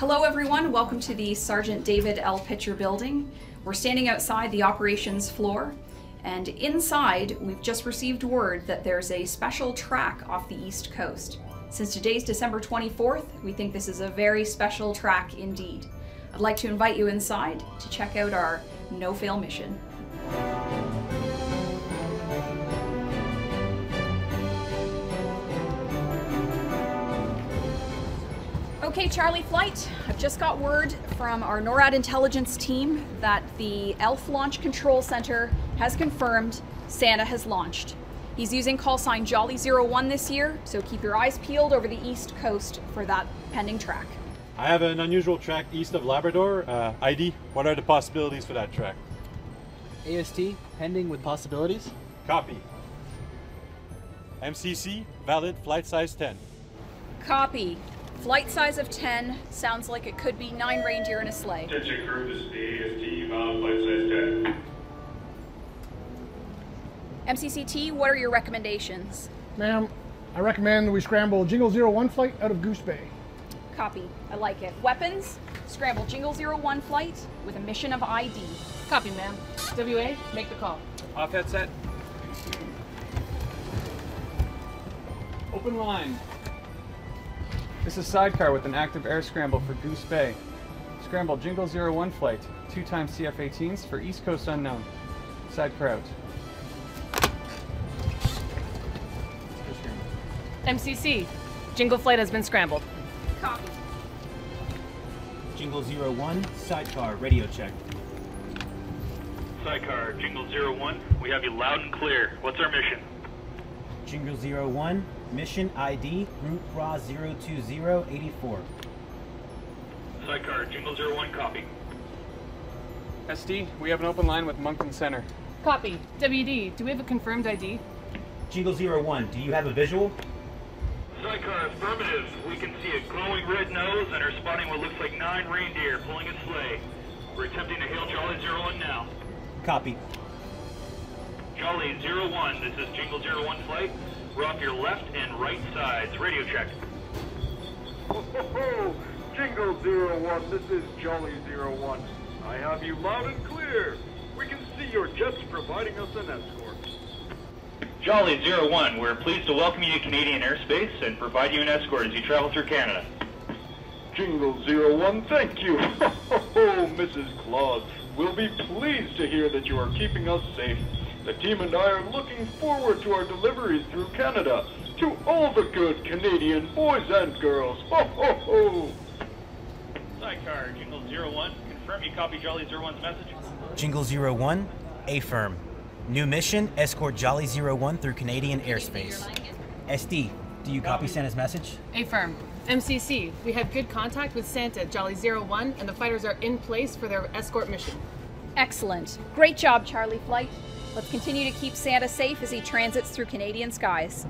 Hello, everyone. Welcome to the Sergeant David L. Pitcher building. We're standing outside the operations floor, and inside, we've just received word that there's a special track off the East Coast. Since today's December 24th, we think this is a very special track indeed. I'd like to invite you inside to check out our no fail mission. Okay, Charlie Flight, I've just got word from our NORAD intelligence team that the ELF Launch Control Center has confirmed Santa has launched. He's using call sign Jolly 01 this year, so keep your eyes peeled over the east coast for that pending track. I have an unusual track east of Labrador. Uh, ID, what are the possibilities for that track? AST, pending with possibilities. Copy. MCC, valid, flight size 10. Copy. Flight size of 10 sounds like it could be nine reindeer in a sleigh. Attention crew, this is the AST, valid uh, flight size 10. MCCT, what are your recommendations? Ma'am, I recommend we scramble Jingle 01 flight out of Goose Bay. Copy. I like it. Weapons, scramble Jingle 01 flight with a mission of ID. Copy, ma'am. WA, make the call. Off headset. Open line. This is Sidecar with an active air scramble for Goose Bay. Scramble Jingle 01 flight, two times CF-18s for East Coast unknown. Sidecar out. MCC, Jingle Flight has been scrambled. Copy. Jingle 01, sidecar, radio check. Sidecar, Jingle 01, we have you loud and clear. What's our mission? Jingle 01, mission ID, route RA 02084. Sidecar, Jingle 01, copy. SD, we have an open line with Moncton Center. Copy. WD, do we have a confirmed ID? Jingle 01, do you have a visual? Sidecar, affirmative. We can see a glowing red nose and are spotting what looks like nine reindeer pulling a sleigh. We're attempting to hail Jolly 01 now. Copy. Jolly 01, this is Jingle 01 flight. We're off your left and right sides. Radio check. Ho, ho, ho. Jingle 01, this is Jolly 01. I have you loud and clear. We can see your jets providing us an escort. Jolly 01, we're pleased to welcome you to Canadian airspace and provide you an escort as you travel through Canada. Jingle 01, thank you. Ho, ho, ho, Mrs. Claus. We'll be pleased to hear that you are keeping us safe. The team and I are looking forward to our deliveries through Canada. To all the good Canadian boys and girls. Ho, ho, ho. Sidecar, Jingle 01, confirm you copy Jolly 01's message. Jingle 01, A firm. New mission, escort Jolly 01 through Canadian airspace. SD, do you copy Santa's message? A firm. MCC, we have good contact with Santa Jolly 01 and the fighters are in place for their escort mission. Excellent. Great job, Charlie Flight. Let's continue to keep Santa safe as he transits through Canadian skies.